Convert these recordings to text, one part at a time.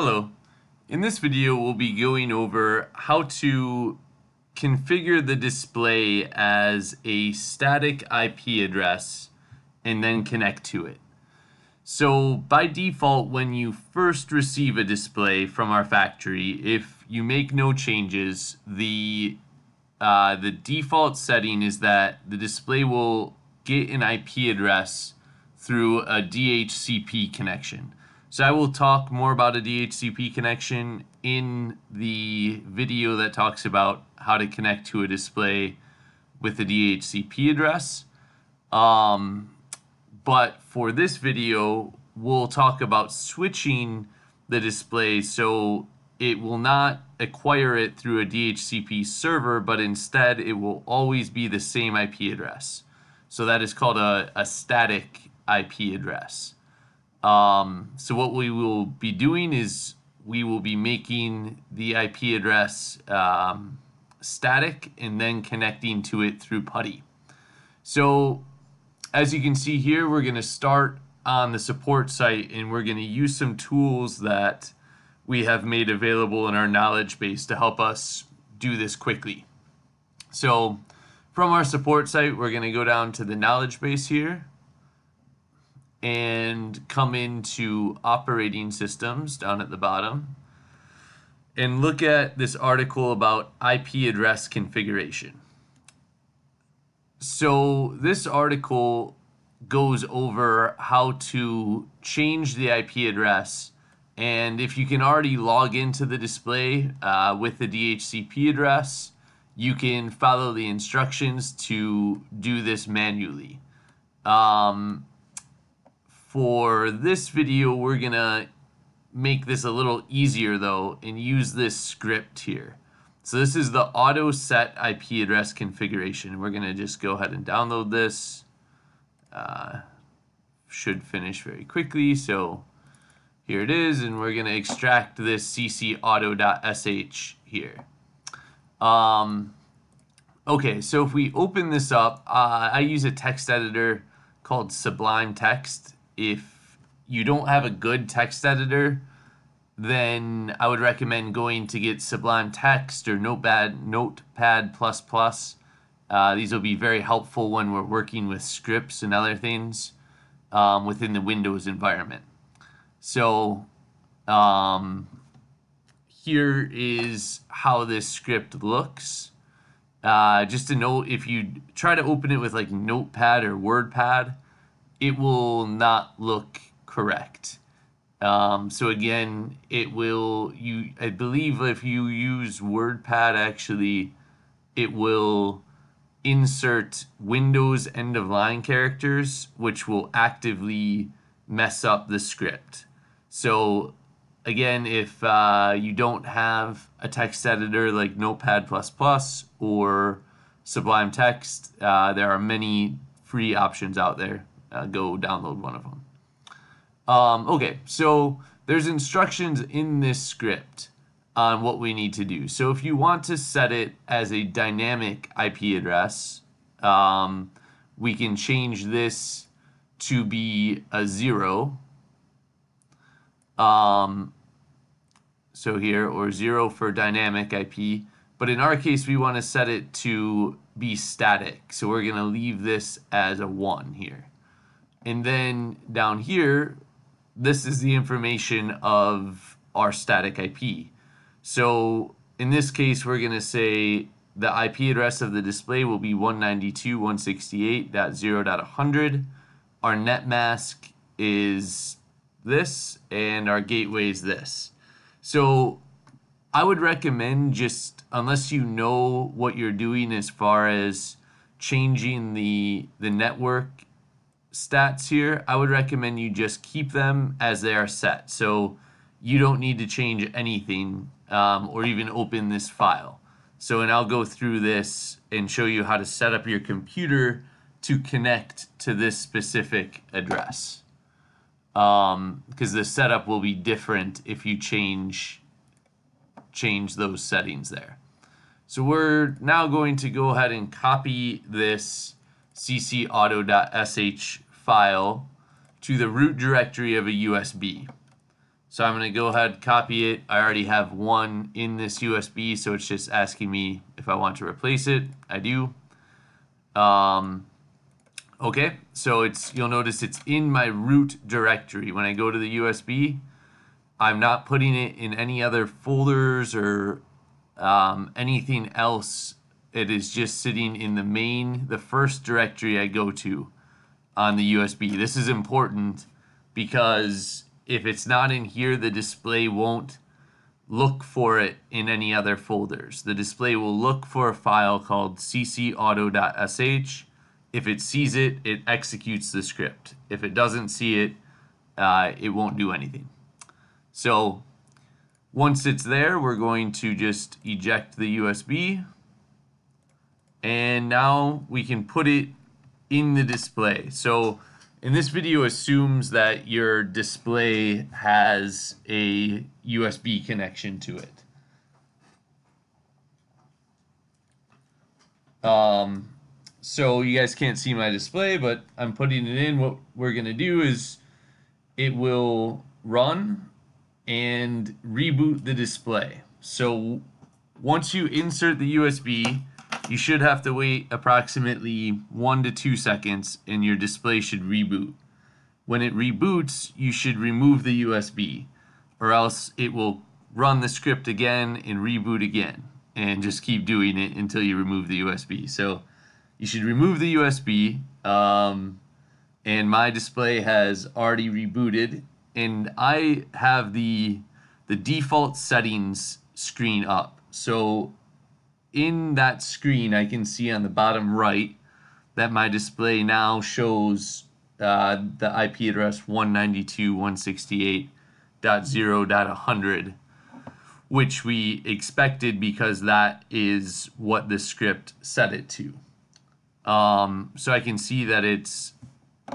Hello. In this video we'll be going over how to configure the display as a static IP address and then connect to it. So by default when you first receive a display from our factory, if you make no changes, the uh, the default setting is that the display will get an IP address through a DHCP connection. So I will talk more about a DHCP connection in the video that talks about how to connect to a display with a DHCP address. Um, but for this video, we'll talk about switching the display so it will not acquire it through a DHCP server, but instead it will always be the same IP address. So that is called a, a static IP address. Um, so what we will be doing is we will be making the IP address um, static and then connecting to it through PuTTY. So as you can see here, we're going to start on the support site and we're going to use some tools that we have made available in our knowledge base to help us do this quickly. So from our support site, we're going to go down to the knowledge base here and come into operating systems down at the bottom and look at this article about IP address configuration. So this article goes over how to change the IP address and if you can already log into the display uh, with the DHCP address, you can follow the instructions to do this manually. Um, for this video, we're gonna make this a little easier though and use this script here. So this is the auto set IP address configuration. We're gonna just go ahead and download this. Uh, should finish very quickly. So here it is, and we're gonna extract this ccauto.sh here. Um, okay, so if we open this up, uh, I use a text editor called Sublime Text if you don't have a good text editor, then I would recommend going to get Sublime Text or Notepad Notepad plus plus. Uh, these will be very helpful when we're working with scripts and other things um, within the Windows environment. So um, here is how this script looks. Uh, just to note, if you try to open it with like Notepad or WordPad, it will not look correct. Um, so again, it will, you, I believe if you use WordPad actually, it will insert Windows end of line characters, which will actively mess up the script. So again, if uh, you don't have a text editor like Notepad++ or Sublime Text, uh, there are many free options out there uh, go download one of them. Um, okay, so there's instructions in this script on what we need to do. So if you want to set it as a dynamic IP address, um, we can change this to be a zero. Um, so here, or zero for dynamic IP. But in our case, we want to set it to be static. So we're going to leave this as a one here. And then down here, this is the information of our static IP. So in this case, we're going to say the IP address of the display will be 192.168.0.100. Our net mask is this, and our gateway is this. So I would recommend just, unless you know what you're doing as far as changing the, the network stats here, I would recommend you just keep them as they are set. So you don't need to change anything um, or even open this file. So, and I'll go through this and show you how to set up your computer to connect to this specific address. Because um, the setup will be different if you change change those settings there. So we're now going to go ahead and copy this ccauto.sh file to the root directory of a USB. So I'm going to go ahead, copy it. I already have one in this USB, so it's just asking me if I want to replace it. I do. Um, okay, so it's you'll notice it's in my root directory. When I go to the USB, I'm not putting it in any other folders or um, anything else. It is just sitting in the main, the first directory I go to on the USB. This is important because if it's not in here, the display won't look for it in any other folders. The display will look for a file called ccauto.sh. If it sees it, it executes the script. If it doesn't see it, uh, it won't do anything. So once it's there, we're going to just eject the USB. And now we can put it in the display. So in this video assumes that your display has a USB connection to it. Um, so you guys can't see my display, but I'm putting it in. What we're going to do is it will run and reboot the display. So once you insert the USB, you should have to wait approximately one to two seconds and your display should reboot. When it reboots, you should remove the USB or else it will run the script again and reboot again and just keep doing it until you remove the USB. So you should remove the USB um, and my display has already rebooted and I have the the default settings screen up. So in that screen, I can see on the bottom right that my display now shows uh, the IP address 192.168.0.100, which we expected because that is what the script set it to. Um, so I can see that it's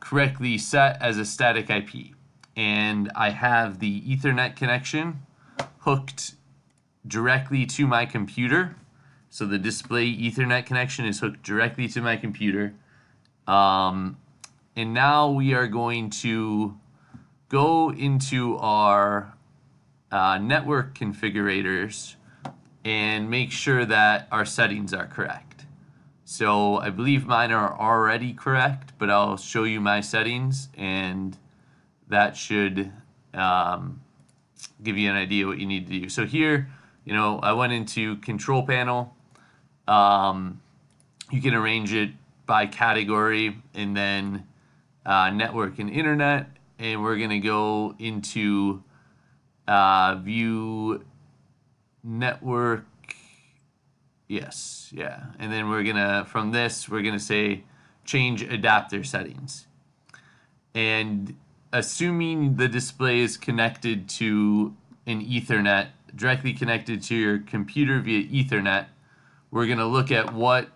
correctly set as a static IP. And I have the Ethernet connection hooked directly to my computer so the display Ethernet connection is hooked directly to my computer. Um, and now we are going to go into our uh, network configurators and make sure that our settings are correct. So I believe mine are already correct, but I'll show you my settings and that should um, give you an idea what you need to do. So here, you know, I went into control panel um, you can arrange it by category and then uh, network and internet. And we're going to go into uh, view network. Yes, yeah. And then we're going to, from this, we're going to say change adapter settings. And assuming the display is connected to an Ethernet, directly connected to your computer via Ethernet, we're going to look at what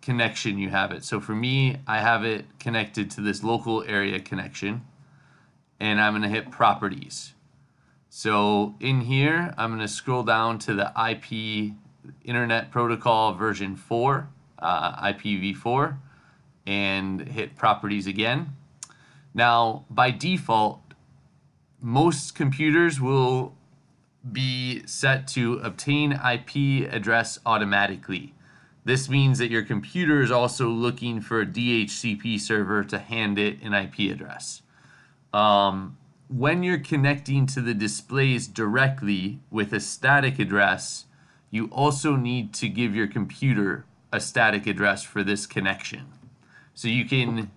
connection you have it. So for me, I have it connected to this local area connection and I'm going to hit properties. So in here, I'm going to scroll down to the IP Internet Protocol version 4, uh, IPv4, and hit properties again. Now, by default, most computers will be set to obtain IP address automatically. This means that your computer is also looking for a DHCP server to hand it an IP address. Um, when you're connecting to the displays directly with a static address, you also need to give your computer a static address for this connection. So you can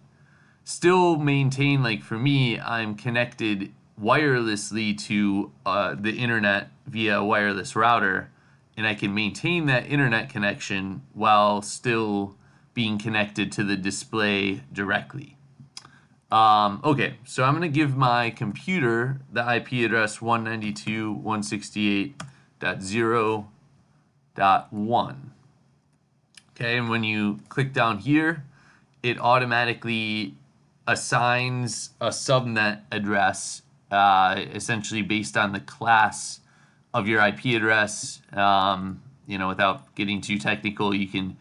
still maintain, like for me, I'm connected wirelessly to uh, the internet via a wireless router and I can maintain that internet connection while still being connected to the display directly. Um, okay, so I'm going to give my computer the IP address 192.168.0.1. Okay, and when you click down here, it automatically assigns a subnet address uh, essentially based on the class of your IP address. Um, you know, without getting too technical, you can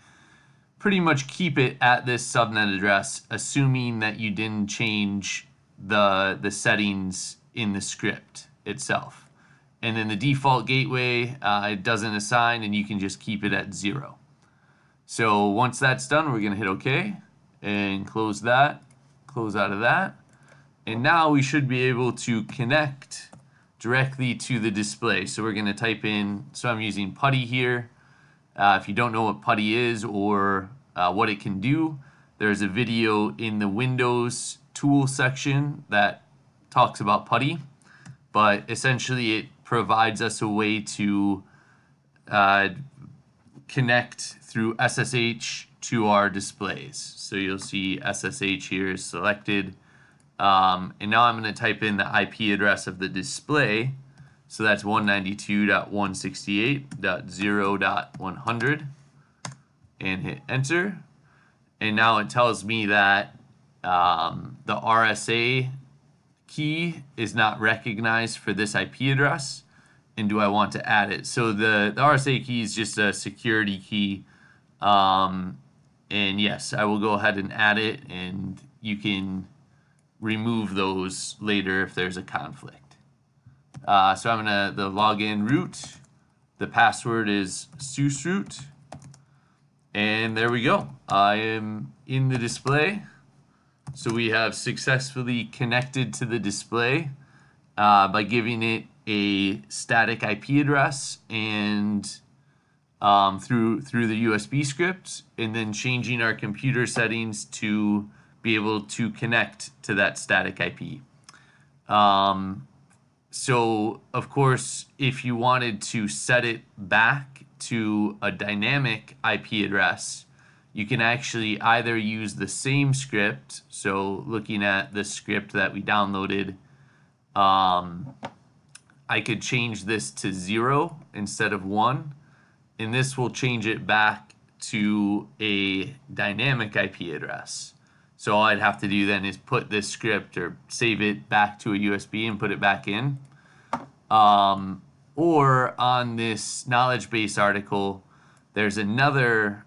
pretty much keep it at this subnet address, assuming that you didn't change the the settings in the script. itself. And then the default gateway, uh, it doesn't assign and you can just keep it at zero. So once that's done, we're gonna hit okay and close that, close out of that. And now we should be able to connect directly to the display. So we're gonna type in, so I'm using PuTTY here. Uh, if you don't know what PuTTY is or uh, what it can do, there's a video in the Windows tool section that talks about PuTTY, but essentially it provides us a way to uh, connect through SSH to our displays. So you'll see SSH here is selected. Um, and now I'm going to type in the IP address of the display. So that's 192.168.0.100 and hit enter. And now it tells me that um, the RSA key is not recognized for this IP address and do I want to add it? So the, the RSA key is just a security key. Um, and yes, I will go ahead and add it and you can remove those later if there's a conflict. Uh, so I'm gonna, the login root, the password is susroot. And there we go. I am in the display. So we have successfully connected to the display uh, by giving it a static IP address and um, through through the USB script, and then changing our computer settings to be able to connect to that static IP. Um, so, of course, if you wanted to set it back to a dynamic IP address, you can actually either use the same script. So, looking at the script that we downloaded, um, I could change this to zero instead of one, and this will change it back to a dynamic IP address. So all I'd have to do then is put this script or save it back to a USB and put it back in. Um, or on this knowledge base article, there's another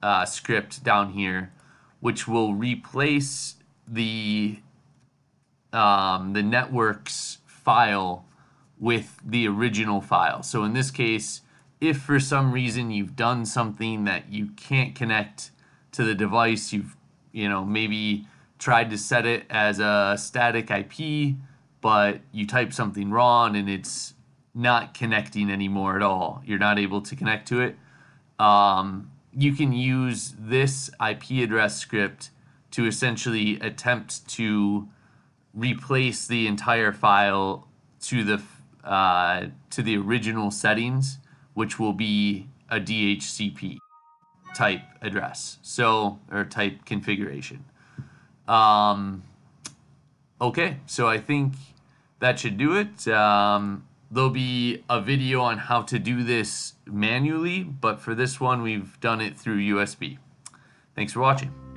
uh, script down here which will replace the um, the network's file with the original file. So in this case, if for some reason you've done something that you can't connect to the device, you've, you know, maybe tried to set it as a static IP, but you type something wrong and it's not connecting anymore at all. You're not able to connect to it. Um, you can use this IP address script to essentially attempt to replace the entire file to the uh, to the original settings, which will be a DHCP type address. So, or type configuration. Um, okay, so I think that should do it. Um, there'll be a video on how to do this manually, but for this one, we've done it through USB. Thanks for watching.